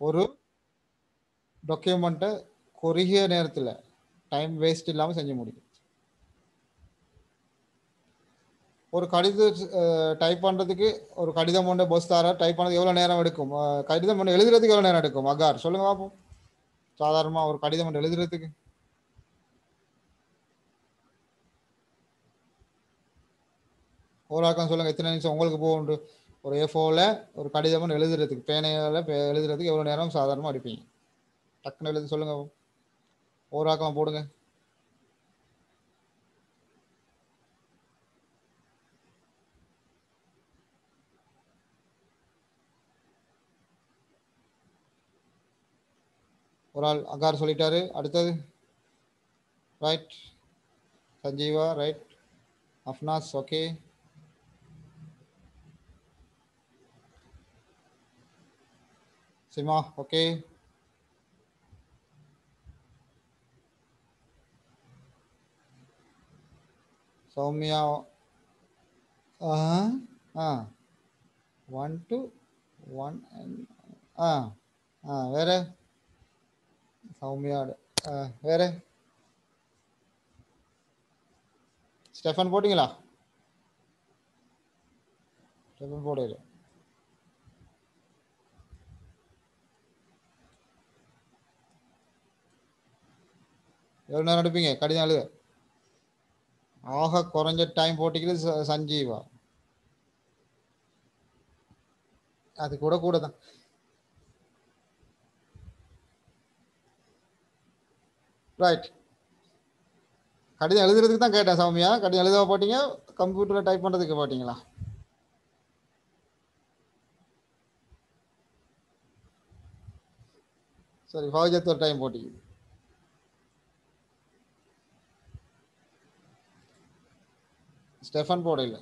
ஒரு டாக்குமெண்ட்டை குறுகிய நேரத்தில் டைம் வேஸ்ட் இல்லாமல் செஞ்சு முடியும் ஒரு கடிதம் டைப் பண்ணுறதுக்கு ஒரு கடிதம் ஒன்று பஸ் தார டைப் பண்ணுறது எவ்வளோ நேரம் எடுக்கும்? கடிதம் ஒன்று எழுதுறதுக்கு எவ்வளோ நேரம் எடுக்கும்? அகார் சொல்லுங்க பார்ப்போம் சாதாரணமாக ஒரு கடிதம் ஒன்று எழுதுறதுக்கு. ஒரு ஆக்கம் சொல்லுங்க எத்தனை நிமிஷம் உங்களுக்கு போகுண்டு ஒரு ஏ ஃபோவில் ஒரு கடிதம்னு எழுதுறதுக்கு பேனையால் எழுதுறதுக்கு எவ்வளோ நேரம் சாதாரணமாக அடிப்பீங்க டக்குன்னு எழுதி சொல்லுங்க. ஒரு ஆக்கம் போடுங்க. ஒரு ஆள் அகார் சொல்லிட்டாரு. அடுத்தது right Sanjeeva right Afnas okay Sima okay Soumya ஆ ஒன் டு ஒன் ஆ ஆ வேறு சௌமியாடு ஆ வேறு ஸ்டெஃபன் போட்டிங்களா? ஸ்டெஃபன் போடல. எவ்வளோ நேரம் எடுப்பீங்க? கடிதம் எழுத. ஆக குறைஞ்ச டைம் போட்டிக்கிறது சஞ்சீவா. அது கூட கூட தான். ரைட் கடிதம் எழுதுறதுக்கு தான் கேட்டேன் சௌமியா. கடிதம் எழுத போட்டீங்க கம்ப்யூட்டரில் டைப் பண்ணுறதுக்கு போட்டிங்களா? சரி ஃபௌஜத் ஒரு டைம் போட்டீங்க ஸ்டெஃபன் போட இல்லை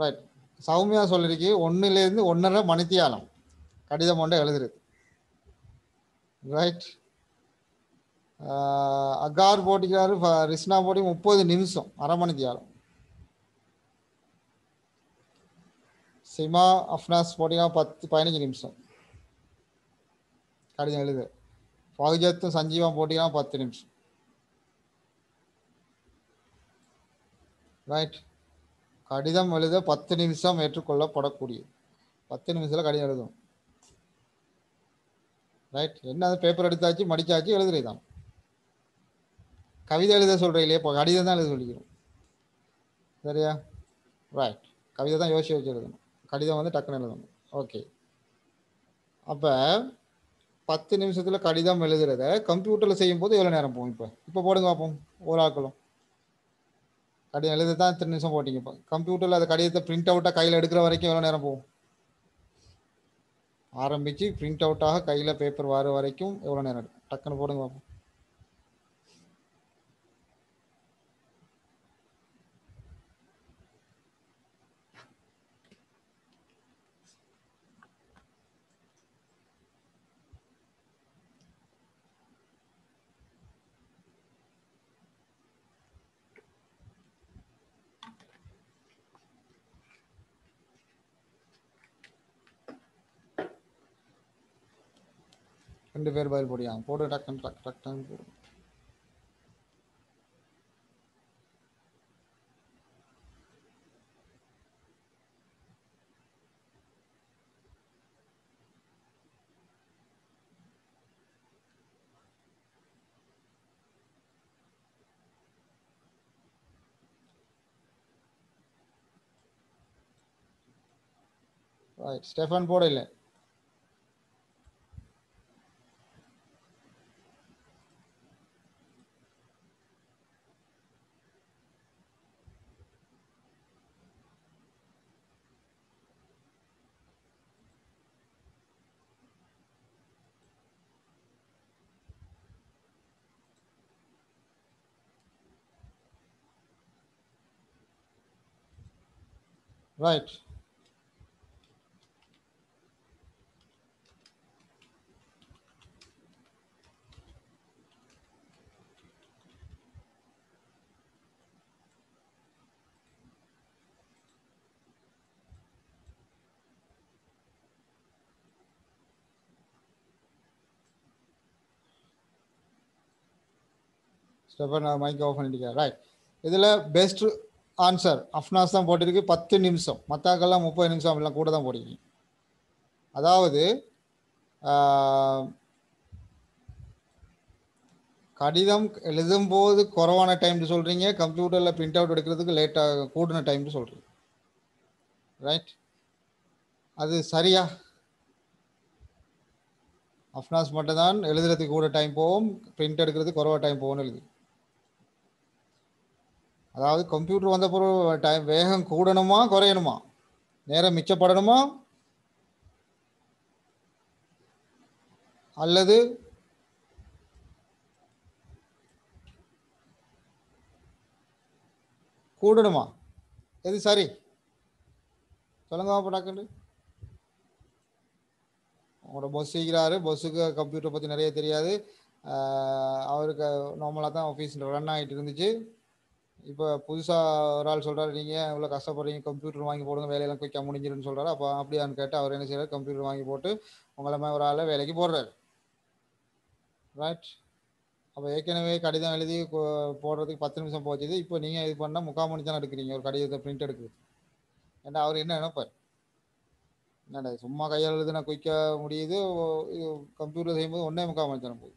ரைட் சௌமியா சொல்லிருக்கு ஒன்றுலேருந்து ஒன்றரை மணித்தியாலம். கடிதம் ஒன்றை எழுதுறது ரைட் அகார் போட்டிக்கிறாரு ரிஸ்னா போட்டி முப்பது நிமிஷம் அரை மணித்தியாலம். சிமா அஃப்னாஸ் போட்டிங்கன்னா பத்து பதினஞ்சு நிமிஷம். கடிதம் எழுது பகுஜத்தும் சஞ்சீவம் போட்டிங்கன்னா பத்து நிமிஷம். ரைட் கடிதம் எழுத பத்து நிமிஷம் ஏற்றுக்கொள்ளப்படக்கூடியது. பத்து நிமிஷத்தில் கடிதம் எழுதும் ரைட் என்ன பேப்பர் எடுத்தாச்சு மடிச்சாச்சு எழுதுறதுதான். கவிதை எழுத சொல்கிறீங்களே இப்போ கடிதம் தான் எழுத சொல்லிக்கிறோம். சரியா? ரைட் கவிதை தான் யோசிச்சு வச்சு எழுதணும். கடிதம் வந்து டக்குன்னு எழுதணும். ஓகே அப்போ பத்து நிமிஷத்தில் கடிதம் எழுதுறத கம்ப்யூட்டரில் செய்யும்போது எவ்வளோ நேரம் போகும் இப்போ? இப்போ போடுங்க பார்ப்போம் ஒரு ஆக்களும். கடிதம் எழுத தான் இத்தனை நிமிஷம் போட்டிங்க இப்போ. கம்ப்யூட்டரில் அந்த கடிதத்தை பிரிண்ட் அவுட்டாக கையில் எடுக்கிற வரைக்கும் எவ்வளோ நேரம் போகும்? ஆரம்பிச்சு பிரிண்ட் அவுட்டாக கையில் பேப்பர் வர வரைக்கும் எவ்வளோ நேரம் எடுக்கும்? டக்குன்னு போடுங்க பார்ப்போம் ரெண்டு பேர் பதில் போடியாங்க போடு டக்குன்னு டக் டக் டக்குன்னு போடு. ரைட் ஸ்டெஃபன் போட இல்லை Right. ஸ்டெஃபன் மைக் ஆஃப் பண்ணிட்டீங்க ரைட் இதில் பெஸ்ட் ஆன்சர் அஃப்னாஸ் தான் போட்டிருக்கு. பத்து நிமிஷம். மத்தாக்கெல்லாம் முப்பது நிமிஷம் எல்லாம் கூட தான் போட்டிருக்கீங்க அதாவது கடிதம் கடிதம் எழுதும்போது குறைவான டைம்னு சொல்கிறீங்க கம்ப்யூட்டரில் பிரிண்ட் அவுட் எடுக்கிறதுக்கு லேட்டாக கூடின டைம்னு சொல்கிறீங்க ரைட் அது சரியா? அஃப்னாஸ் மட்டும்தான். எழுதுறதுக்கு கூட டைம் போகும். பிரிண்ட் எடுக்கிறதுக்கு குறவா டைம் போகும்னு எழுது. அதாவது கம்ப்யூட்டர் வந்த பிறகு டைம் வேகம் கூடணுமா குறையணுமா? நேரம் மிச்சப்படணுமா? அல்லது கூடணுமா? எது சரி? சொல்லுங்க அப்போ டாக்டர் உங்களோட பஸ் செய்கிறாரு பஸ்ஸுக்கு கம்ப்யூட்டர் பற்றி நிறைய தெரியாது. அவருக்கு நார்மலாக தான் ஆஃபீஸில் ரன் ஆகிட்டு இருந்துச்சு. இப்போ புதுசாக ஒரு ஆள் சொல்கிறாரு நீங்கள் இவ்வளோ கஷ்டப்படுறீங்க? கம்ப்யூட்டர் வாங்கி போடுங்க வேலையெல்லாம் குயிக்காக முடிஞ்சிருன்னு சொல்கிறாரு அப்போ அப்படியான்னு கேட்டு அவர் என்ன செய்கிறார் கம்ப்யூட்டர் வாங்கி போட்டு உங்களை மாதிரி ஒரு ஆளை வேலைக்கு போடுறாரு. ரைட் அப்போ ஏற்கனவே கடிதம் எழுதி போடுறதுக்கு பத்து நிமிஷம் போச்சுது. இப்போ நீங்கள் இது பண்ணால் முக்கால் மணி தான் எடுக்கிறீங்க? ஒரு கடிதத்தை பிரிண்ட் எடுக்குது. ஏன்னா அவர் என்ன நினைப்பார்? என்னடா சும்மா கையால் எழுதுனா குயிக்காக முடியுது? இது கம்ப்யூட்டர் செய்யும்போது ஒன்றே முக்கால் மணி நேரம் போகுது.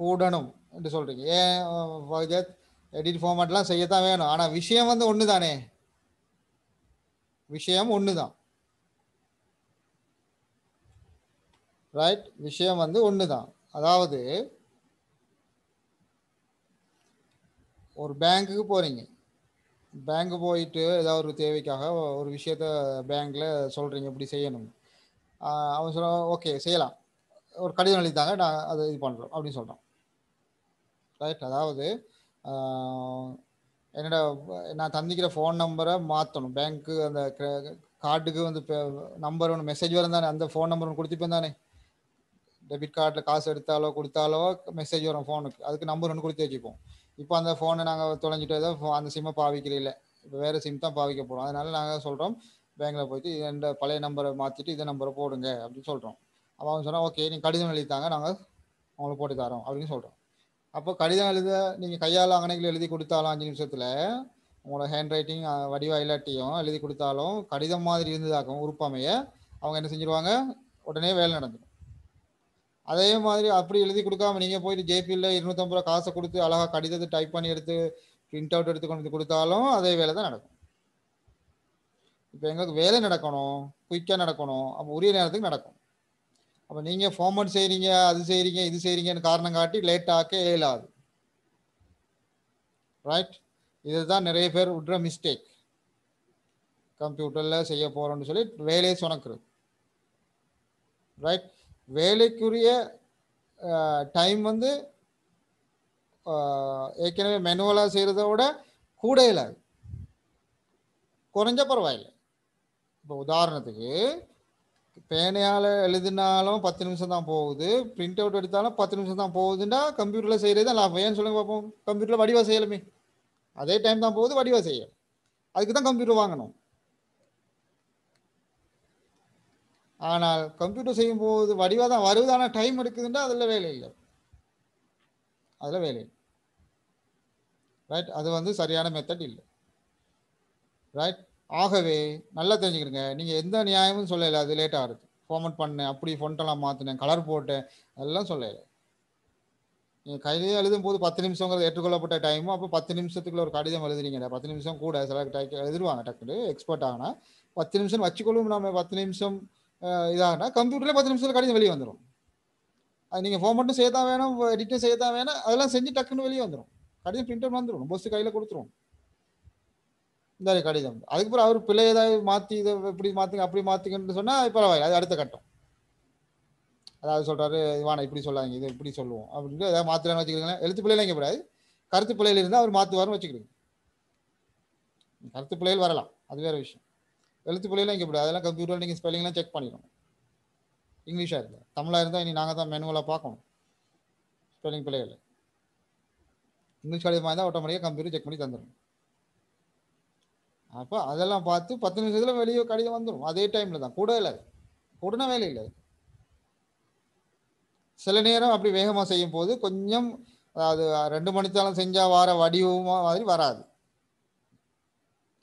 கூடணும் என்று சொல்கிறீங்க ஏன் ஃபஜத் எடிட் ஃபார்மேட்லாம் செய்யத்தான் வேணும். ஆனால் விஷயம் வந்து ஒன்று தானே விஷயம் ஒன்று தான் ரைட் விஷயம் வந்து ஒன்று தான் அதாவது ஒரு பேங்க்குக்கு போகிறீங்க பேங்க்கு போயிட்டு ஏதாவது ஒரு தேவைக்காக ஒரு விஷயத்த பேங்க்கில் சொல்கிறீங்க இப்படி செய்யணும். அவன் சொல்ல ஓகே செய்யலாம். ஒரு கடிதம் எழுதித்தாங்க நான் அதை இது பண்ணுறோம் அப்படின்னு சொல்கிறோம் ரைட் அதாவது என்னோட நான் தந்திக்கிற ஃபோன் நம்பரை மாற்றணும் பேங்க்கு அந்த கார்டுக்கு வந்து நம்பர் ஒன்று மெசேஜ் வரும் தானே அந்த ஃபோன் நம்பர் ஒன்று கொடுத்துப்பேன் தானே. டெபிட் கார்டில் காசு எடுத்தாலோ கொடுத்தாலோ மெசேஜ் வரும் ஃபோனுக்கு அதுக்கு நம்பர் ஒன்று கொடுத்து வச்சுப்போம். இப்போ அந்த ஃபோனை நாங்கள் தொலைஞ்சிட்டு ஏதோ அந்த சிம்மை பாவிக்கிறீங்கள இப்போ வேறு சிம் தான் பாவிக்க போகிறோம் அதனால நாங்கள் சொல்கிறோம் பேங்க்கில் போயிட்டு இந்த பழைய நம்பரை மாற்றிட்டு இந்த நம்பரை போடுங்க அப்படின்னு சொல்கிறோம் அப்போ அவங்க சொன்னால் ஓகே நீங்கள் கடிதம் எழுதித்தாங்க நாங்கள் உங்களுக்கு போட்டு தரோம் அப்படின்னு சொல்கிறோம் அப்போ கடிதம் எழுத நீங்கள் கையால் அங்கனைகள் எழுதி கொடுத்தாலும் அஞ்சு நிமிஷத்தில் உங்களோட ஹேண்ட் ரைட்டிங் வடிவா இல்லாட்டியும் எழுதி கொடுத்தாலும் கடிதம் மாதிரி இருந்ததாகவும் உறுப்பாமைய அவங்க என்ன செஞ்சிருவாங்க? உடனே வேலை நடந்துடும். அதே மாதிரி அப்படி எழுதி கொடுக்காம நீங்கள் போயிட்டு ஜேபியில் இருநூத்தம்பது ரூபா காசை கொடுத்து அழகாக கடிதத்தை டைப் பண்ணி எடுத்து பிரிண்ட் அவுட் எடுத்து கொண்டு வந்து கொடுத்தாலும் அதே வேலை தான் நடக்கும். இப்போ எங்களுக்கு வேலை நடக்கணும் குயிக்காக நடக்கணும் அப்போ உரிய நேரத்துக்கு நடக்கும். அப்போ நீங்கள் ஃபார்மட் செய்கிறீங்க அது செய்கிறீங்க இது செய்கிறீங்கன்னு காரணம் காட்டி லேட் ஆக்க இயலாது. ரைட் இதுதான் நிறைய பேர் விட்ற மிஸ்டேக் கம்ப்யூட்டரில் செய்ய போகிறோன்னு சொல்லி வேலையை சுணக்கிறது. ரைட் வேலைக்குரிய டைம் வந்து ஏற்கனவே மெனுவலாக செய்கிறத விட கூட இல்லாது குறைஞ்ச பரவாயில்லை. இப்போ உதாரணத்துக்கு பேனையால் எழுதினாலும் பத்து நிமிஷம் தான் போகுது. பிரிண்ட் அவுட் எடுத்தாலும் பத்து நிமிஷம் தான் போகுதுன்னா கம்ப்யூட்டரில் செய்கிறது தான் லாபம் ஏன்னு சொல்லுங்க பார்ப்போம் கம்ப்யூட்டரில் வடிவா செய்யலுமே. அதே டைம் தான் போகுது வடிவா செய்ய அதுக்கு தான் கம்ப்யூட்டர் வாங்கணும். ஆனால் கம்ப்யூட்டர் செய்யும் போது வடிவாக தான் வருவதான டைம் எடுக்குதுன்னா அதில் வேலை இல்லை. அதில் வேலை இல்லை. ரைட் அது வந்து சரியான மெத்தட் இல்லை. ரைட் ஆகவே நல்லா தெரிஞ்சுக்கிடுங்க. நீங்கள் எந்த நியாயமும் சொல்லலை அது லேட்டாக ஆகுது ஃபார்மட் பண்ணேன் அப்படி ஃபொண்டெல்லாம் மாற்றினேன் கலர் போட்டேன் அதெல்லாம் சொல்லலை. நீங்கள் கையிலேயே எழுதும் போது பத்து நிமிஷங்கிறது ஏற்றுக்கொள்ளப்பட்ட டைமும் அப்போ பத்து நிமிஷத்துக்குள்ள ஒரு கடிதம் எழுதுறீங்கடா. பத்து நிமிஷம் கூட சில டைக்கு எழுதுருவாங்க டக்குனு எக்ஸ்பர்ட் ஆகினா பத்து நிமிஷம் வச்சுக்கொள்ளும் நம்ம பத்து நிமிஷம் இதாகனா கம்ப்யூட்டரில் பத்து நிமிஷத்தில் கடிதம் வெளியே வந்துடும் அது நீங்கள் ஃபார்மட்டும் செய்ய தான் வேணும் எடிட்டும் செய்ய தான் வேணும் அதெல்லாம் செஞ்சு டக்குன்னு வெளியே வந்துடும் கடிதம் பிரிண்டர் வந்துடும் பஸ் கையில் கொடுத்துருவோம் இந்த கடிதம். அதுக்கப்புறம் அவர் பிள்ளை ஏதாவது மாற்றி இதை இப்படி மாற்றுங்க அப்படி மாற்றுங்கன்னு சொன்னால் பரவாயில்ல அது அடுத்த கட்டம். அதாவது சொல்கிறாரு வாணா இப்படி சொல்லாதீங்க இது இப்படி சொல்லுவோம். அப்படின்னு ஏதாவது மாற்றுறான்னு வச்சுக்கிறீங்களேன் எழுத்து பிள்ளைலாம் இங்கே கூடாது கருத்து பிள்ளையில இருந்தால் அவர் மாற்றுவார்னு வச்சுக்கிறீங்க. கருத்து பிள்ளைகள் வரலாம். அது வேறு விஷயம். எழுத்து பிள்ளைலாம் இங்கே கூடாது அதெல்லாம் கம்ப்யூட்டரில் நீங்கள் ஸ்பெல்லிங்லாம் செக் பண்ணிடணும். இங்கிலீஷாக இருந்தால் தமிழாக இருந்தால் இனி நாங்கள் தான் மேனுவலாக பார்க்கணும். ஸ்பெல்லிங் பிள்ளைகள் இங்கிலீஷ் கடிதமாக இருந்தால் ஆட்டோமேட்டிக்காக கம்ப்யூட்டர் செக் பண்ணி தந்துடும் அப்போ அதெல்லாம் பார்த்து பத்து நிமிஷத்தில் வெளியே கடிதம் வந்துடும் அதே டைமில் தான். கூட இல்லை கூடனா வேலை இல்லை சில நேரம் அப்படி வேகமாக செய்யும் போது கொஞ்சம் அதாவது ரெண்டு மணித்தாலும் செஞ்சால் வார வடிவமாக மாதிரி வராது.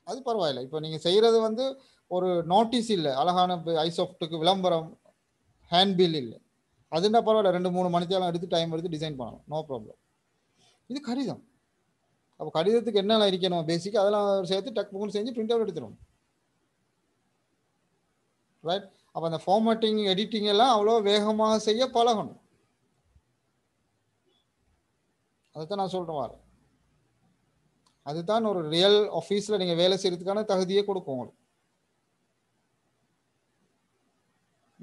அது பரவாயில்ல. இப்போ நீங்கள் செய்கிறது வந்து ஒரு நோட்டீஸ் இல்லை. அழகான ஐசாஃப்ட்டுக்கு விளம்பரம் ஹேண்ட் பில் இல்லை அதுன்னா பரவாயில்ல. ரெண்டு மூணு மணித்தாலும் எடுத்து டைம் எடுத்து டிசைன் பண்ணலாம் நோ ப்ராப்ளம் இது கடிதம். அப்போ கடிதத்துக்கு என்னெல்லாம் இருக்கணும்? பேசிக் அதெல்லாம் சேர்த்து டக் புக்குன்னு செஞ்சு பிரிண்ட் அவுட் எடுத்துரும் ரைட் அப்போ அந்த ஃபார்மேட்டிங் எடிட்டிங் எல்லாம் அவ்வளோ வேகமாக செய்ய பழகணும். அதைத்தான் நான் சொல்கிறேன் வார அதுதான் ஒரு ரியல் ஆஃபீஸில் நீங்கள் வேலை செய்கிறதுக்கான தகுதியை கொடுக்கும் உங்களுக்கு.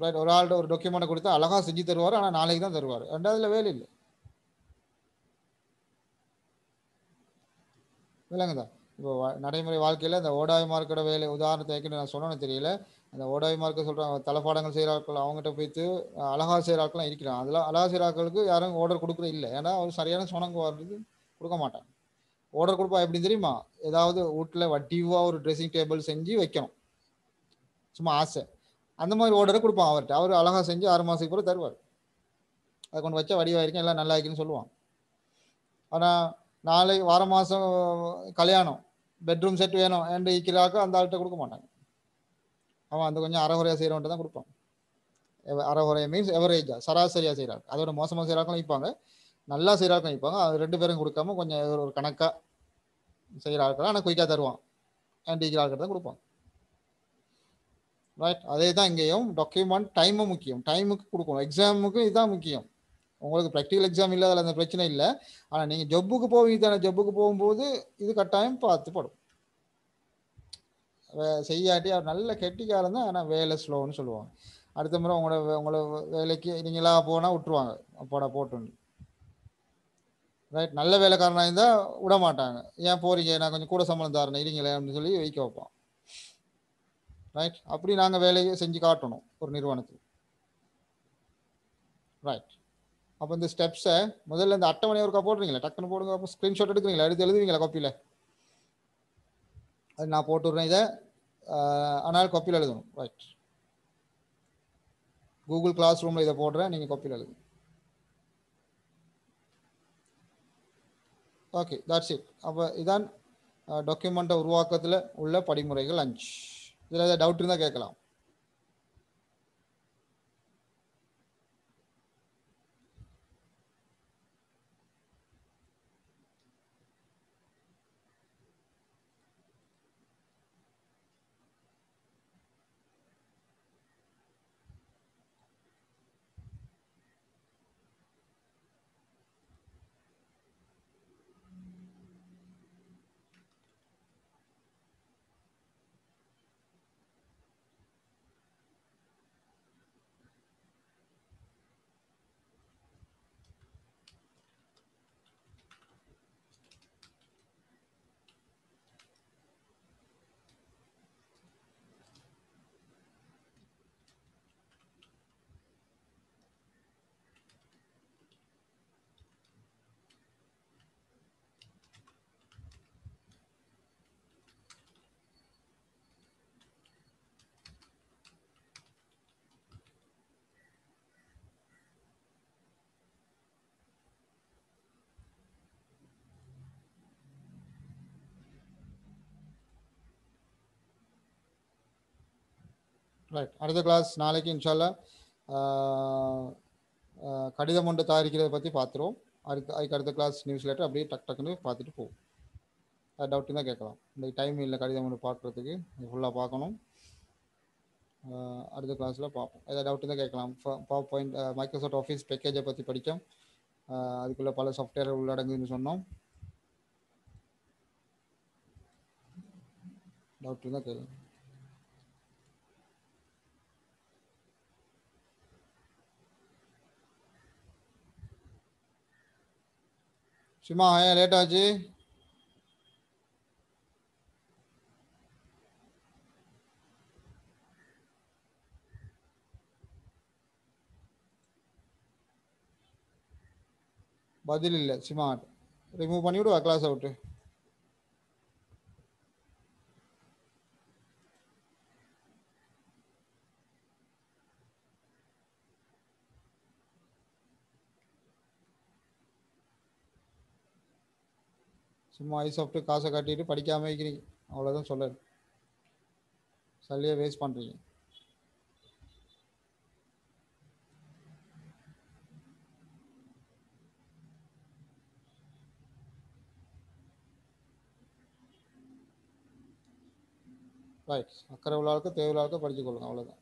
ரைட் ஒரு ஆள்கிட்ட ஒரு டாக்குமெண்ட்டை கொடுத்தா அழகாக செஞ்சு தருவார் ஆனால் நாளைக்கு தான் தருவார். ரெண்டாவதுல வேலை இல்லை. விளங்குதா இப்போ நடைமுறை வாழ்க்கையில் இந்த ஓடாய் மார்க்கோட வேலை உதாரணத்தை நான் சொன்னேன்னு தெரியல. அந்த ஓடாய் மார்க்க சொல்கிறாங்க தலைப்பாடங்கள் செய்கிற ஆட்கள் அவங்ககிட்ட போய்த்து அழகா செய்கிற ஆட்கள்லாம் இருக்கிறாங்க. அதில் அழகா செய்கிற ஆட்களுக்கு யாரும் ஆர்டர் கொடுக்குறது இல்லை. ஏன்னா அவர் சரியான சொனங்க வர்றது கொடுக்க மாட்டாங்க. ஆர்டர் கொடுப்பா எப்படி தெரியுமா? ஏதாவது வீட்டில் வட்டிவாக ஒரு ட்ரெஸ்ஸிங் டேபிள் செஞ்சு வைக்கணும். சும்மா ஆசை. அந்த மாதிரி ஆர்டரை கொடுப்பான் அவர்கிட்ட. அவர் அழகாக செஞ்சு ஆறு மாதத்துக்கு பிறகு தருவார். அதை கொண்டு வச்சா வடிவாயிருக்கும் எல்லாம் நல்லா இருக்குன்னு சொல்லுவான். ஆனால் நாளை வார மாதம் கல்யாணம் பெட்ரூம் செட் வேணும். என்று இருக்கிறாக்க அந்த ஆள்கிட்ட கொடுக்க மாட்டாங்க. அவன் அந்த கொஞ்சம் அறகுறையாக செய்கிறவன்ட்டு தான் கொடுப்பான். எவ- மீன்ஸ் எவரேஜா சராசரியாக செய்கிறாங்க அதோட மோசமாக செய்கிறாங்களும் வைப்பாங்க. நல்லா செய்கிறாங்களும் வைப்பாங்க. அது ரெண்டு பேரும் கொடுக்காம கொஞ்சம் ஒரு கணக்காக செய்கிற ஆட்கள் ஆனால் குயிக்காக தருவான். அண்ட் இருக்கிற ஆட்கள் தான் கொடுப்பான். ரைட் அதே தான் இங்கேயும் டாக்குமெண்ட் டைமும் முக்கியம். டைமுக்கு கொடுக்கணும். எக்ஸாமுக்கு இதுதான் முக்கியம். உங்களுக்கு ப்ராக்டிக்கல் எக்ஸாம் இல்லை அதில் அந்த பிரச்சனை இல்லை. ஆனால் நீங்கள் ஜப்புக்கு போவீங்க தானே ஜப்புக்கு போகும்போது இது கட்டாயம் பார்த்து படும் வே- செய்யாட்டி அவர் நல்ல கெட்டிக்காரன் தான் ஆனால் வேலை ஸ்லோன்னு சொல்லுவாங்க. அடுத்த முறை உங்களோட வே- உங்களோட வேலைக்கு நீங்களா போனால் விட்டுருவாங்க. போட போட்டுன்னு. ரைட் நல்ல வேலைக்காரனாக இருந்தால் விட மாட்டாங்க ஏன் போகிறீங்க நான் கொஞ்சம் கூட சம்பளம் தரேன் இருங்களேன் அப்படின்னு சொல்லி வைக்க வைப்பான். ரைட் அப்படி நாங்கள் வேலையை செஞ்சு காட்டணும் ஒரு நிறுவனத்துக்கு. ரைட் அப்போ இந்த ஸ்டெப்ஸை முதல்ல இந்த அட்டவணை ஒருக்கா போடுறீங்களா? டக்குன்னு போடுங்க. அப்போ ஸ்க்ரீன்ஷாட் எடுக்கிறீங்களா? எடுத்து எழுதுவீங்களா காப்பியில் அது நான் போட்டுடுறேன் இதை. ஆனால் காப்பியில் எழுதணும். ரைட் கூகுள் கிளாஸ் ரூமில் இதை போடுறேன். நீங்கள் காப்பியில் எழுதுங்க. ஓகே தட்ஸ் இட் அப்போ இதான் டாக்குமெண்ட்டை உருவாக்கத்தில் உள்ள படிமுறைகள் அஞ்சு. இதில் ஏதாவது டவுட் இருந்தால் கேட்கலாம். ரைட் அடுத்த கிளாஸ் நாளைக்கு இன்ஷால்லா கடிதம் ஒன்று தயாரிக்கிறத பற்றி பார்த்துருவோம் அதுக்கு அதுக்கு அடுத்த கிளாஸ் நியூஸ் லெட்டர் அப்படியே டக் டக்குன்னு பார்த்துட்டு போவோம். அது டவுட்டு தான் கேட்கலாம். இந்த டைம் இல்லை கடிதம் ஒன்று பார்க்குறதுக்கு ஃபுல்லாக பார்க்கணும் அடுத்த கிளாஸில் பார்ப்போம் ஏதாவது டவுட்டு தான் கேட்கலாம். பவர் பாயிண்ட் மைக்ரோசாஃப்ட் ஆஃபீஸ் பேக்கேஜை பற்றி படித்தோம் அதுக்குள்ளே பல சாஃப்ட்வேர் உள்ளடங்குதுன்னு சொன்னோம். டவுட்டு தான் கேட்கலாம் சும்மா ஏன் லேட் ஆச்சு. பதில் இல்லை சிமா ரிமூவ் பண்ணி விடுவா கிளாஸ் அவுட்டு சும்மா ஐ சாஃப்ட்டு காசை கட்டிட்டு படிக்காமல் வைக்கிறீங்க அவ்வளோதான் சொல்லு சல்லியை வேஸ்ட் பண்ணுறீங்க ரைட் அக்கறை உள்ளாளுக்கு ஆளுக்கு தேவை உள்ள படிச்சுக்கொள்ளுங்க அவ்வளோதான்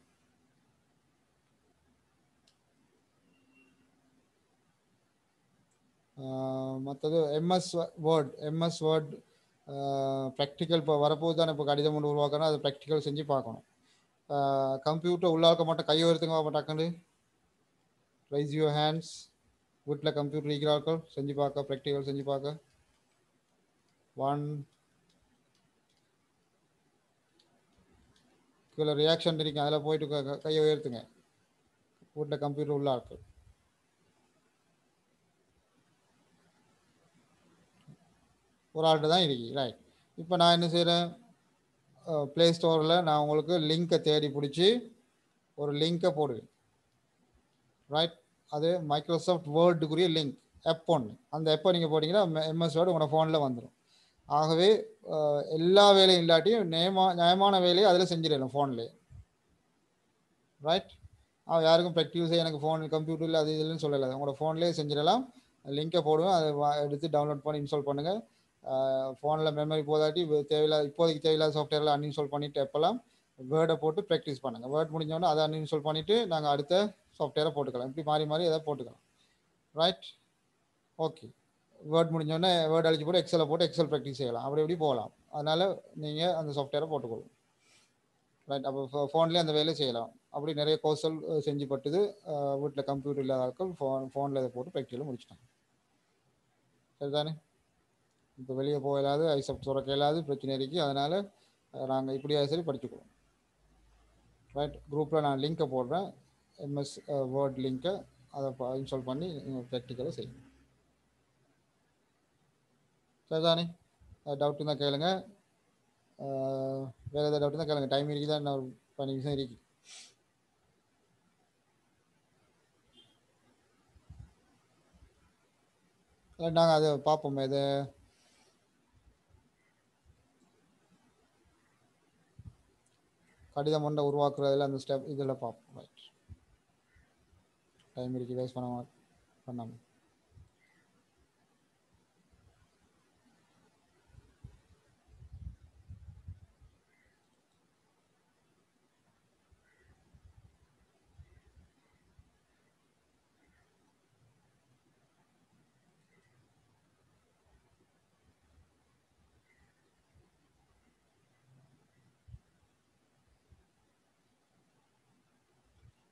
மற்றது MS word MS word practical இப்போ வரப்போது தானே இப்போ கடிதம் ஒன்று உருவாக்கணும் அதை ப்ராக்டிக்கல் செஞ்சு பார்க்கணும். கம்ப்யூட்டர் உள்ளாக்க மட்டும் கை ஒருத்தங்க டக்குன்னு ரைஸ் யூர் ஹேண்ட்ஸ் வீட்டில் கம்ப்யூட்டர் இருக்கிறார்கள் செஞ்சு பார்க்க ப்ராக்டிக்கல் செஞ்சு பார்க்க. ஒன் கீழே ரியாக்ஷன் இருக்கு அதில் போயிட்டு கையை உயர்த்துங்க வீட்டில் கம்ப்யூட்டர் உள்ள ஒரு ஆள்கிட்ட தான் இருக்கு ரைட் இப்போ நான் என்ன செய்கிறேன் ப்ளே ஸ்டோரில் நான் உங்களுக்கு லிங்கை தேடி பிடிச்சி ஒரு லிங்கை போடுவேன். ரைட் அது மைக்ரோசாஃப்ட் வேர்டுக்குரிய லிங்க் ஆப் ஒன்று அந்த எப்போ நீங்கள் போட்டிங்கன்னா எம்எஸ் வேர்டு உங்களோட ஃபோனில் வந்துடும் ஆகவே எல்லா வேலையும் இல்லாட்டியும் நியமா நியாயமான வேலையை அதில் செஞ்சிடலாம் ஃபோன்லேயே ரைட் அவன் யாருக்கும் ப்ராக்டிஸ் எனக்கு ஃபோன் கம்ப்யூட்டரில் அது இதுலன்னு சொல்லலை. உங்களோட ஃபோன்லேயே செஞ்சிடலாம். லிங்கை போடுவேன். அதை எடுத்து டவுன்லோட் பண்ணி இன்ஸ்டால் பண்ணுங்கள் ஃபோனில் மெமரி போதாட்டி தேவையில்லாத இப்போதைக்கு தேவையில்லாத சாஃப்ட்வேரில் அன்இன்ஸ்டால் பண்ணிவிட்டு எப்போல்லாம் வேர்டை போட்டு ப்ராக்டிஸ் பண்ணுங்கள் வேர்ட் முடிஞ்சோடனே அதை அன்இன்ஸ்டால் பண்ணிவிட்டு நாங்கள் அடுத்த சாஃப்ட்வேரை போட்டுக்கலாம். இப்படி மாறி மாறி எதாவது போட்டுக்கலாம். ரைட் ஓகே வேர்ட் முடிஞ்சோடனே வேர்ட் அழிச்சு போட்டு எக்ஸலை போட்டு எக்ஸல் ப்ராக்டிஸ் செய்யலாம். அப்படி இப்படி போகலாம். அதனால் நீங்கள் அந்த சாஃப்ட்வேரை போட்டுக்கொள்ளும். ரைட் அப்போ ஃபோன்லேயே அந்த வேலையை செய்யலாம். அப்படி நிறைய கோர்ஸ்கள் செஞ்சு பட்டுது வீட்டில் கம்ப்யூட்டர் இல்லாத ஆட்கள் ஃபோன் ஃபோனில் இதை போட்டு ப்ராக்டிக்கலாக முடிச்சிட்டாங்க. சரிதானே? இப்போ வெளியே போக இயலாது ஐசப் சுரக்க இயலாது பிரச்சனை இருக்குது அதனால் நாங்கள் இப்படியா சரி படிச்சுக்குவோம். ரைட் குரூப்பில் நான் லிங்க்கை போடுறேன். எம்எஸ் வேர்ட் லிங்க்கை அதை இன்ஸ்டால் பண்ணி நீங்கள் ப்ராக்டிக்கலாக செய்யணும் சரிதானே டவுட் இருந்தால் கேளுங்க. வேறு ஏதாவது டவுட் இருந்தால் கேளுங்க. டைம் இருக்குதா இன்னும் ஒரு பதினஞ்சு நிமிஷம் இருக்குது இல்லை நாங்கள் அதை பார்ப்போம். இது கடிதம் ஒன்றை உருவாக்குறதுல அந்த ஸ்டெப் இதில் பார்ப்போம். ரைட் டைம் இருக்கு வேஸ்ட் பண்ணாமல் பண்ணாமல்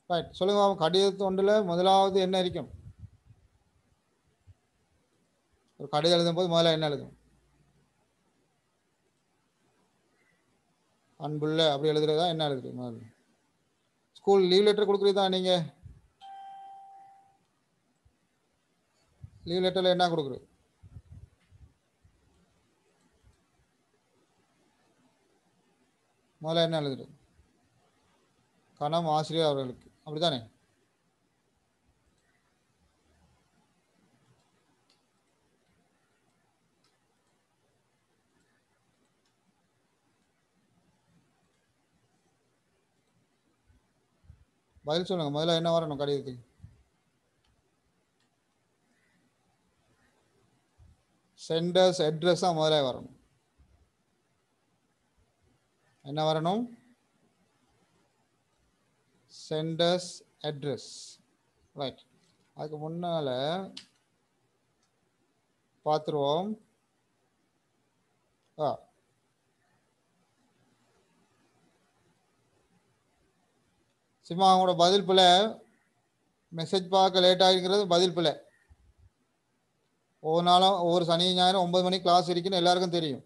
ரைட் சொல்லுங்க பாப்போம். கடிதத்து ஒன்றில் முதலாவது என்ன இருக்கும்? ஒரு கடிதம் எழுதும் போது முதல்ல என்ன எழுதும்? அன்புள்ள அப்படி எழுதுறதா என்ன எழுதுறது முதல்ல? ஸ்கூல் லீவ் லெட்டர் கொடுக்குறதா நீங்க? லீவ் லெட்டரில் என்ன கொடுக்குறது? முதல்ல என்ன எழுதுறது? கணம் ஆசிரியர் அவர்களுக்கு. அப்படித்தானே? பதில் சொல்லுங்க. முதல்ல என்ன வரணும் கடிதத்துக்கு சென்டர்ஸ் அட்ரஸ் தான் முதல்ல வரணும். என்ன வரணும்? Centres address. ரைட் அதுக்கு முன்னால் பார்த்துருவோம் ஆ. சிம்மா அவங்களோட பதில் பிள்ளை மெசேஜ் பார்க்க லேட் ஆகிருக்கிறது பதில் பிள்ளை ஒவ்வொரு நாளும் ஒவ்வொரு சனி ஞாயிறு ஒன்பது மணிக்கு கிளாஸ் இருக்குன்னு எல்லாருக்கும் தெரியும்.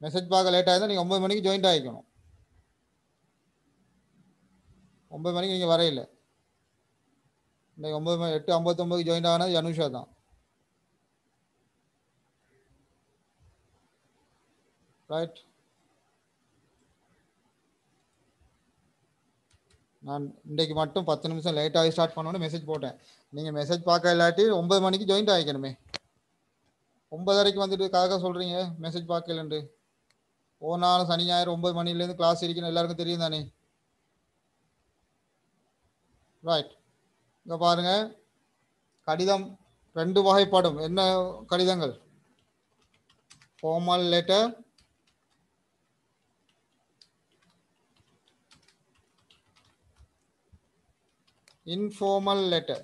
மெசேஜ் பார்க்க லேட் ஆகிருந்தால் நீங்கள் ஒம்பது மணிக்கு ஜாயின்ட் ஆகிக்கணும். ஒன்பது மணிக்கு நீங்கள் வரையில. இன்றைக்கு ஒம்பது மணி எட்டு ஐம்பத்தொம்பதுக்கு ஜாயின் ஆனது அனுஷா தான். ரைட் நான் இன்றைக்கு மட்டும் பத்து நிமிஷம் லேட்டாகி ஸ்டார்ட் பண்ணோன்னு மெசேஜ் போட்டேன். நீங்கள் மெசேஜ் பார்க்க இல்லாட்டி ஒன்பது மணிக்கு ஜாயின்ட் ஆகிக்கணுமே ஒன்பதரைக்கு வந்துட்டு காக்கா சொல்கிறீங்க மெசேஜ் பார்க்கலன்ட்டு. ஓ நாள் சனி ஞாயிறு ஒம்பது மணிலேருந்து கிளாஸ் இருக்குன்னு எல்லாருக்கும் தெரியும் தானே? ரைட் இங்கே பாருங்க. கடிதம் ரெண்டு வகைப்படும். என்ன கடிதங்கள்? Formal letter informal letter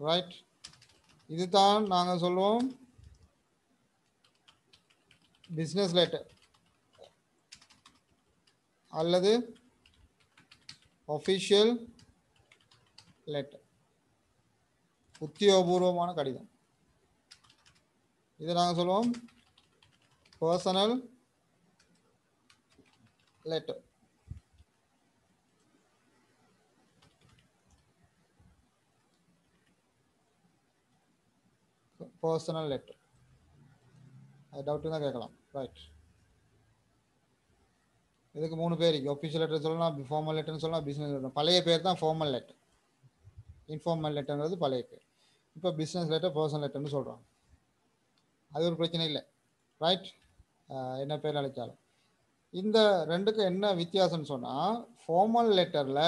right இதுதான் நாங்கள் சொல்லுவோம் பிஸ்னஸ் லெட்டர் அல்லது ஒஃபிஷியல் லெட்டர் உத்தியோகபூர்வமான கடிதம். இது நாங்கள் சொல்லுவோம். பர்சனல் லெட்டர் பர்சனல் லெட்டர் அது டவுட்டு தான் கேட்கலாம். ரைட் இதுக்கு மூணு பேர். ஒஃபிஷியல் லெட்டர் சொல்லலாம் ஃபார்மல் லெட்டர்னு சொல்லலாம் பிஸ்னஸ் லெட்டர் பழைய பேர் தான் ஃபார்மல் லெட்டர் இன்ஃபார்மல் லெட்டர்ங்கிறது பழைய பேர். இப்போ பிஸ்னஸ் லெட்டர் பர்சனல் லெட்டர்னு சொல்கிறாங்க அது ஒரு பிரச்சனை இல்லை. ரைட் என்ன பேர் அழைச்சாலும். இந்த ரெண்டுக்கு என்ன வித்தியாசம்னு சொன்னால் ஃபார்மல் லெட்டரில்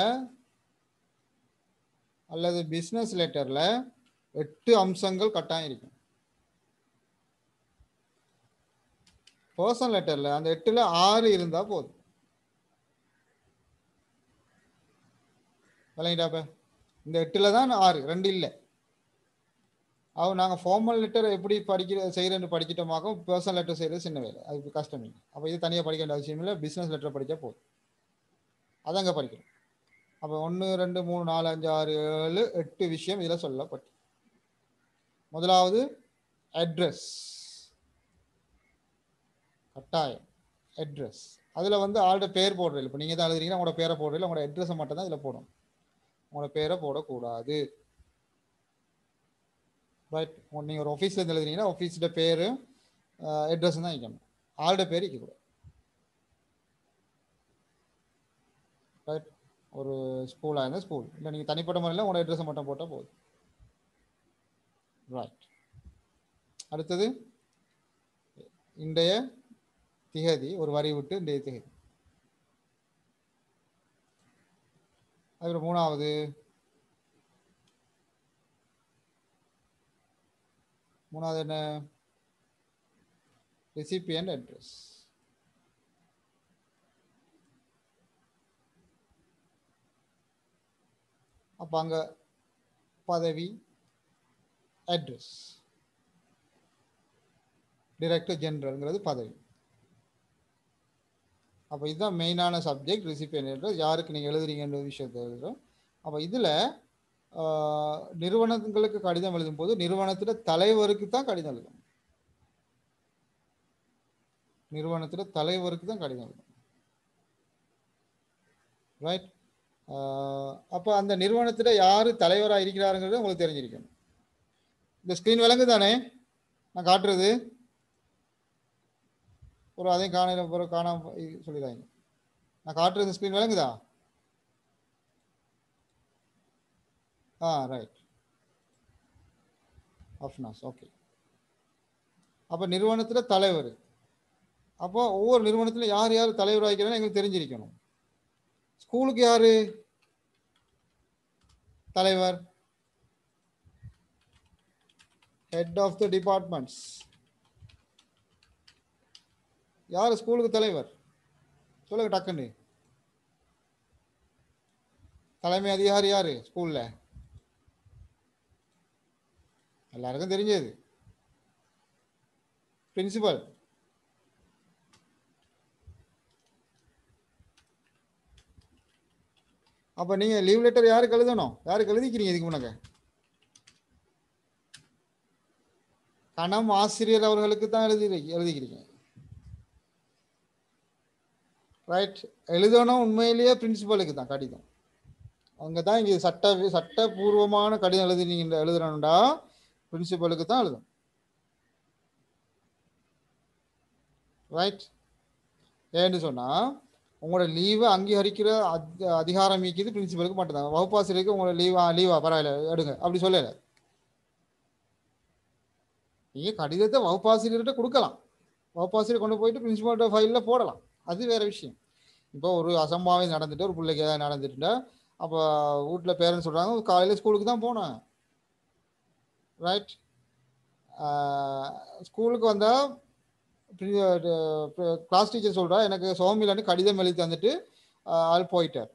அல்லது பிஸ்னஸ் லெட்டரில் எட்டு அம்சங்கள் கட்டாயம் இருக்கும். பர்சனல் லெட்டரில் அந்த எட்டில் ஆறு இருந்தால் போதும். விளங்கிட்டாப்ப. இந்த எட்டில் தான் ஆறு ரெண்டு இல்லை. அவ நாங்கள் ஃபார்மல் லெட்டர் எப்படி படிக்கிற செய்கிறேன்னு படிச்சிட்டோமாக்கும் பர்சனல் லெட்டர் செய்கிறது சின்ன வேலை. அது கஷ்டம் இல்லை. அப்போ இது தனியாக படிக்க வேண்டிய அவசியம் இல்லை. பிஸ்னஸ் லெட்டர் படித்தா போதும். அதாங்க படிக்கணும் அப்போ ஒன்று ரெண்டு மூணு நாலு அஞ்சு ஆறு ஏழு எட்டு விஷயம் இதில் சொல்லப்பட்டு. முதலாவது அட்ரஸ் கட்டாயம். அட்ரஸ் அதில் வந்து ஆளோட பேர் போடுறீங்க இப்போ நீங்கள் தான் எழுதுறீங்கன்னா உங்களோட பேரை போடுறீங்க உங்களோட அட்ரஸை மட்டும் தான் இதில் போடணும். உங்களோட பேரை போடக்கூடாது. ரைட் நீங்கள் ஒரு ஆஃபீஸில் இருந்து எழுதுனீங்கன்னா ஆஃபீஸோட பேர் அட்ரஸ் தான் வைக்கணும். ஆளோட பேர் வைக்கக்கூடாது ரைட் ஒரு ஸ்கூலாக இருந்தால் ஸ்கூல் இல்லை நீங்கள் தனிப்பட்ட முறையில் உங்களோட அட்ரஸை மட்டும் போட்டால் போதும். ரைட் அடுத்தது இன்றைய திகதி ஒரு வரி விட்டு இன்றைய திகதி. அப்புறம் மூணாவது. மூணாவது என்ன? ரெசிபியன்ட் அட்ரஸ் அப்போ அங்கே பதவி அட்ரஸ் டிரெக்டர் ஜெனரல்ங்கிறது பதவி. அப்போ இதுதான் மெயினான சப்ஜெக்ட் ரிசிபியன்ட் யாருக்கு நீங்கள் எழுதுறீங்கன்ற விஷயத்தை எழுதுகிறோம் அப்போ இதில் நிறுவனங்களுக்கு கடிதம் எழுதும்போது நிறுவனத்தில் தலைவருக்கு தான் கடிதம் எழுதணும். நிறுவனத்தில் தலைவருக்கு தான் கடிதம் எழுதணும். ரைட் அப்போ அந்த நிறுவனத்தில் யார் தலைவராக இருக்கிறாருங்கிறது உங்களுக்கு தெரிஞ்சிருக்கணும். இந்த ஸ்க்ரீன் விளங்கு தானே நான் காட்டுறது. ஒரு அதையும் காணல ஒரு காணாம சொல்லிடுறாங்க நான் காட்டுறது ஸ்க்ரீன் விளங்குதா? ஆ ரைட் அஃப்னாஸ் ஓகே அப்போ நிறுவனத்தில் தலைவர். அப்போ ஒவ்வொரு நிறுவனத்தில் யார் யார் தலைவர் ஆகிக்கிறான்னு எங்களுக்கு தெரிஞ்சிருக்கணும். ஸ்கூலுக்கு யார்? தலைவர். ஹெட் ஆஃப் த டிபார்ட்மெண்ட்ஸ் யார் ஸ்கூலுக்கு தலைவர்? சொல்லுங்க டக்குன்னு. தலைமை அதிகாரி யார் ஸ்கூலில்? எல்லாருக்கும் தெரிஞ்சது. பிரின்சிபல். அப்போ நீங்கள் லீவ் லெட்டர் யாருக்கு எழுதணும்? யாருக்கு எழுதிக்கிறீங்க இதுக்கு முன்னாங்க கணம் ஆசிரியர் அவர்களுக்கு தான் எழுதி எழுதிக்கிறீங்க. ரைட் எழுதணும் உண்மையிலேயே பிரின்சிபலுக்கு தான் கடிதம். அவங்க தான் இங்கே சட்ட சட்டபூர்வமான கடிதம் எழுதி நீங்கள் பிரின்சிபலுக்கு தான் எழுதும் ரைட் ஏன்னு சொன்னால் உங்களோட லீவை அங்கீகரிக்கிற அதிகாரம் மீக்கிது பிரின்சிபலுக்கு மட்டும்தான். வகுப்பாசிரியருக்கு உங்களோட லீவா லீவா பரவாயில்ல எடுங்க. அப்படி சொல்லலை. நீங்கள் கடிதத்தை வகுப்பாசிரியர்கிட்ட கொடுக்கலாம். வகுப்பாசிரியர் கொண்டு போயிட்டு பிரின்சிபல்கிட்ட ஃபைலில் போடலாம். அது வேற விஷயம். இப்போ ஒரு அசம்பாவிதம் நடந்துட்டு ஒரு பிள்ளைக்கு ஏதாவது நடந்துட்டுனா அப்போ வீட்டில் பேரண்ட்ஸ் சொல்கிறாங்க காலையில் ஸ்கூலுக்கு தான் போனேன். ரைட் ஸ்கூலுக்கு வந்தால் கிளாஸ் டீச்சர் சொல்கிறா எனக்கு சோமிலான்னு கடிதம் எழுதி தந்துட்டு ஆள் போயிட்டார்.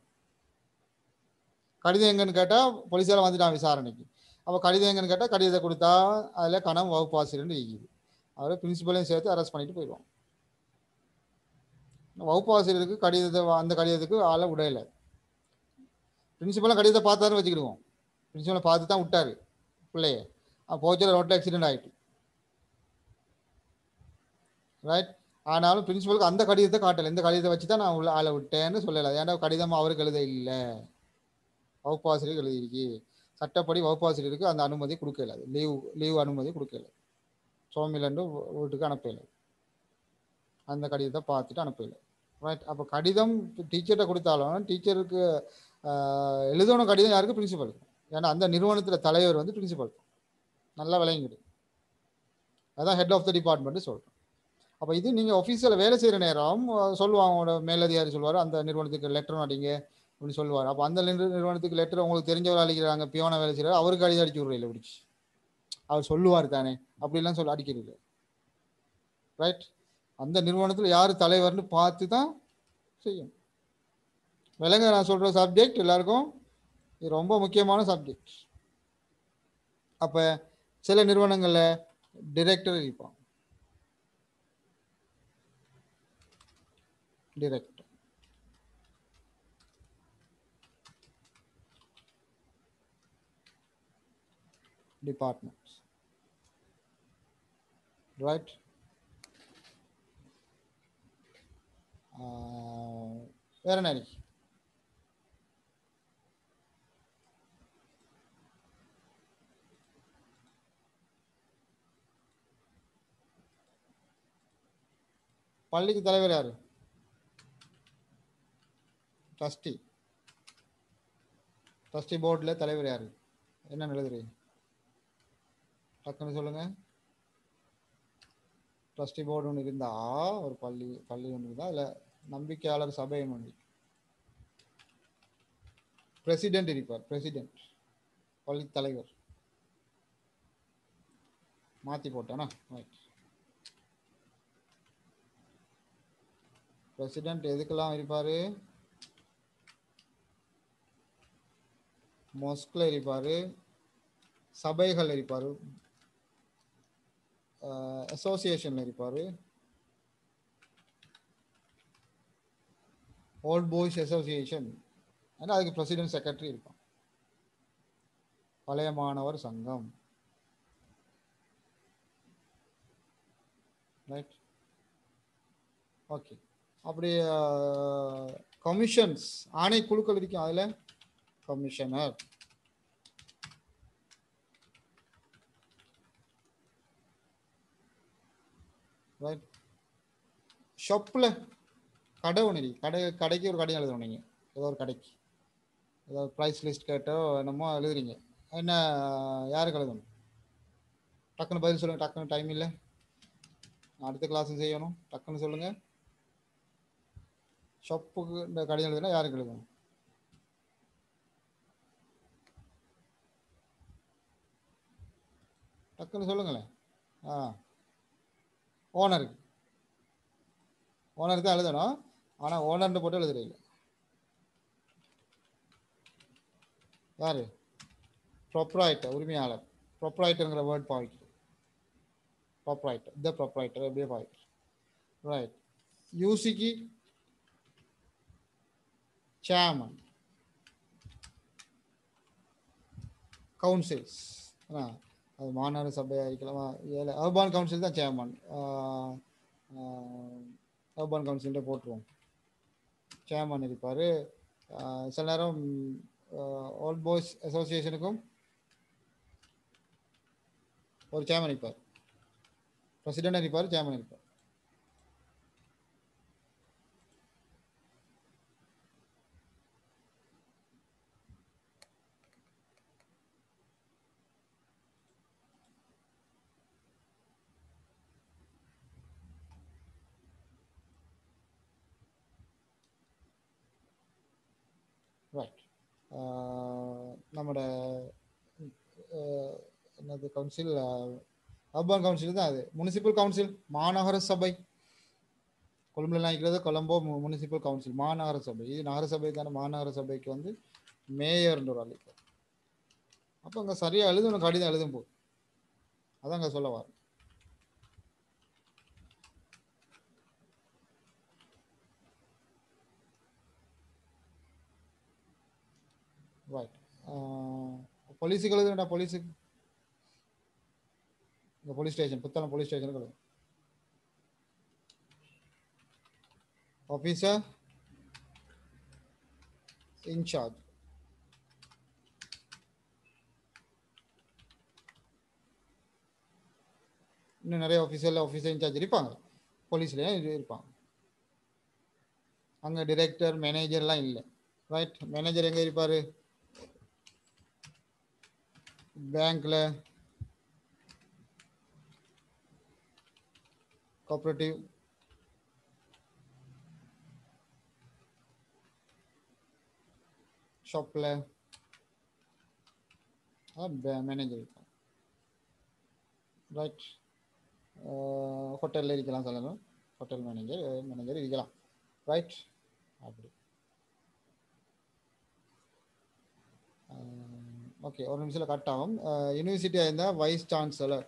கடிதம் எங்கன்னு கேட்டால் போலீஸார் வந்துட்டான் விசாரணைக்கு. அப்போ கடிதம் எங்கன்னு கேட்டால் கடிதத்தை கொடுத்தா அதில் கணம் வகுப்பு ஆசிரியர்னு இருக்குது அவரை பிரின்சிபலையும் சேர்த்து அரெஸ்ட் பண்ணிட்டு போயிடுவான் வகுப்பு ஆசிரியருக்கு கடிதத்தை அந்த கடிதத்துக்கு ஆளை உடையலை பிரின்சிபலும் கடிதத்தை பார்த்தாருன்னு வச்சுக்கிடுவோம். பிரின்சிபலை பார்த்து தான் விட்டாரு பிள்ளைய. போச்சு ரோட்டில் ஆக்சிடென்ட் ஆகிட்டு ரைட் ஆனாலும் பிரின்சிபலுக்கு அந்த கடிதத்தை காட்டலை. இந்த கடிதத்தை வச்சு தான் நான் உள்ள ஆளை விட்டேன்னு சொல்லலை. ஏன்னா கடிதம் அவருக்கு எழுத இல்லை? வகுப்பாசிரியர் எழுதியிருக்கு சட்டப்படி வகுப்பாசிரியருக்கு அந்த அனுமதி கொடுக்கல. லீவ் லீவ் அனுமதி கொடுக்கல. சோமிலண்டு வீட்டுக்கு அனுப்பலை. அந்த கடிதத்தை பார்த்துட்டு அனுப்பலை. ரைட் அப்போ கடிதம் டீச்சர்கிட்ட கொடுத்தாலும் டீச்சருக்கு எழுதணும் கடிதம் யாருக்கு? பிரின்சிபல் ஏன்னா அந்த நிறுவனத்தில் தலைவர் வந்து பிரின்சிபல் நல்லா விளங்கிடு. அதான் ஹெட் ஆஃப் த டிபார்ட்மெண்ட்டு சொல்கிறேன் அப்போ இது நீங்கள் ஆஃபீஸில் வேலை செய்கிற நேரம் சொல்லுவாங்க உங்களோட மேலதிகாரி சொல்லுவார் அந்த நிறுவனத்துக்கு லெட்டர் அடிங்க அப்படின்னு சொல்லுவார். அப்போ அந்த நிறுவனத்துக்கு லெட்டர் உங்களுக்கு தெரிஞ்சவர் அடிக்கிறாங்க பியோனை வேலை செய்கிறார் அவருக்கு கடிதம் அடிச்சு விட்றீங்க பிடிச்சி அவர் சொல்லுவார் தானே அப்படிலாம் சொல்ல அடிக்கிறது ரைட் அந்த நிறுவனத்தில் யார் தலைவர்னு பார்த்து தான் செய்யும் விலங்க நான் சொல்கிற சப்ஜெக்ட் எல்லாருக்கும் இது ரொம்ப முக்கியமான சப்ஜெக்ட் அப்போ சில நிறுவனங்களில் டிரெக்டர் இருப்பான் டிரெக்டர் டிபார்ட்மெண்ட்ஸ் ரைட் வேற என்ன இருக்கு? பள்ளிக்கு தலைவர் யாரு? ட்ரஸ்டி. ட்ரஸ்டி போர்டில் தலைவர் யாரு? என்ன எழுதுறீங்க டக்குன்னு சொல்லுங்க. ட்ரஸ்டி போர்டு ஒன்று இருந்தால் ஒரு பள்ளி பள்ளி ஒன்று இருந்தால் அதில் நம்பிக்கையாளர் சபை ஒன்று பிரசிடென்ட் இருப்பார் பிரசிடென்ட் பள்ளி தலைவர் மாற்றி போட்டானா? ரைட் பிரசிடென்ட் எதுக்கெல்லாம் இருப்பார்? மொஸ்கில் இருப்பார். சபைகள் இருப்பார். அசோசியேஷனில் இருப்பார். ஓல்ட் பாய்ஸ் அசோசியேஷன் ஏன்னா அதுக்கு பிரசிடென்ட் செக்ரட்டரி இருப்பான் பழைய மாணவர் சங்கம் ரைட் ஓகே அப்படி கமிஷன்ஸ் ஆணைக்குழுக்கள் இருக்கும் அதில் கமிஷனர் ரைட் ஷாப்பில் கடை ஒன்று இருக்கு கடை கடைக்கு ஒரு கடையும் எழுதணும் நீங்கள் ஏதோ ஒரு கடைக்கு. ஏதோ ப்ரைஸ் லிஸ்ட் கேட்டோ என்னமோ எழுதுறீங்க. என்ன யாருக்கு எழுதணும்? டக்குன்னு பதில் சொல்லுங்கள் டக்குன்னு டைம் இல்லை. அடுத்த கிளாஸும் செய்யணும். டக்குன்னு சொல்லுங்கள் ஷாப்புக்கு இந்த கடையில் எழுதுனா யாருக்கு எழுதணும்? டக்குன்னு சொல்லுங்களேன். ஆ. ஓனருக்கு ஓனருக்கு தான் எழுதணும். ஆனால் ஓனர்னு போட்டு எழுதுறீங்க. யாரு? ப்ரொப்ரைட்டர் உரிமையாளர். ப்ரொப்ரைட்டருங்கிற வேர்ட் பாவிக்குது ப்ரொப்ரைட்டர் த ப்ரொப்ரைட்டர் எப்படியே பாவிக்குது ரைட் யூசிக்கு சேர்மன் கவுன்சில்ஸ் அது மாநகர சபையாக இருக்கலாம். ஏழை அர்பான் கவுன்சில் தான் சேர்மன் அர்பான் கவுன்சில்கிட்ட போட்டுருவோம். சேர்மன் இருப்பார் சில நேரம் ஓல்ட் பாய்ஸ் அசோசியேஷனுக்கும் ஒரு சேர்மன் இருப்பார் பிரசிடென்ட் இருப்பார் சேர்மன் இருப்பார் கவுன்சில் அர்பன் கவுன்சில் தான் அது. முனிசிபல் கவுன்சில் மாநகர சபை. கொழும்புல இருக்கிறது கொலம்போ முனிசிபல் கவுன்சில் மாநகர சபை. இது நகர சபை மாநகர சபைக்கு வந்து மேயர்ன்ற ஒரு ஆள் அப்போ அங்கே சரியாக எழுதணும் கடிதம் எழுதும் போது. அதான் அங்கே சொல்ல வர ரைட் போலீஸுக்கு எழுதுண்டா போலீஸுக்கு இந்த போலீஸ் ஸ்டேஷன் புத்தளம் போலீஸ் ஸ்டேஷனுக்கு எழுது ஆஃபீஸர் இன்சார்ஜ் இன்னும் நிறைய ஆஃபீஸரில் ஆஃபீஸர் இன்சார்ஜ் இருப்பாங்க. போலீஸ்லேயும் இது இருப்பாங்க. அங்கே டிரெக்டர் மேனேஜர்லாம் இல்லை. ரைட் மேனேஜர் எங்கே இருப்பார்? பேங்க்கில் கோஆப்ரேட்டிவ் ஷாப்பில் மேனேஜர் இருப்பாங்க ரைட் ஹோட்டலில் இருக்கலாம் சொல்லணும். ஹோட்டல் மேனேஜர் மேனேஜர் இருக்கலாம். ரைட் அப்படி. Uh, ஓகே ஒரு நிமிஷத்தில் கட் ஆகும். யூனிவர்சிட்டியாக இருந்தால் வைஸ் சான்சலர்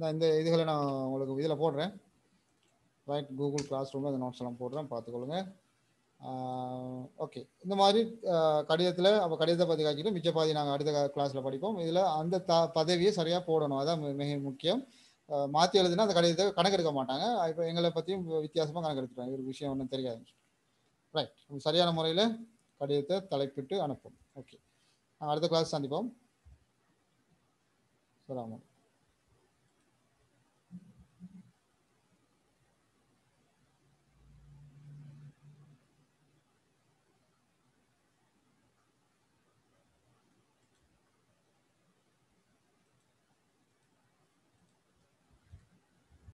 நான் இந்த இதுகளை நான் உங்களுக்கு இதில் போடுறேன். ரைட் கூகுள் கிளாஸ் ரூமில் அந்த நோட்ஸ் எல்லாம் போடுறேன். பார்த்துக்கொள்ளுங்க. ஓகே இந்த மாதிரி கடிதத்தில் அப்போ கடிதத்தை பற்றி காய்ச்சிட்டு மிச்ச பாதி நாங்கள் அடுத்த கிளாஸில் படிப்போம். இதில் அந்த த பதவியை சரியாக போடணும். அதான் மிக முக்கியம். மாற்றி எழுதுனா அந்த கடிதத்தை கணக்கெடுக்க மாட்டாங்க. இப்போ எங்களை பற்றியும் வித்தியாசமாக கணக்கெடுத்துட்டாங்க ஒரு விஷயம் ஒன்றும் தெரியாது. ரைட் சரியான முறையில் கடிதத்தை தலைப்பிட்டு அனுப்பும். ஓகே அடுத்த கிளாஸ் சந்திப்போம். சலாம்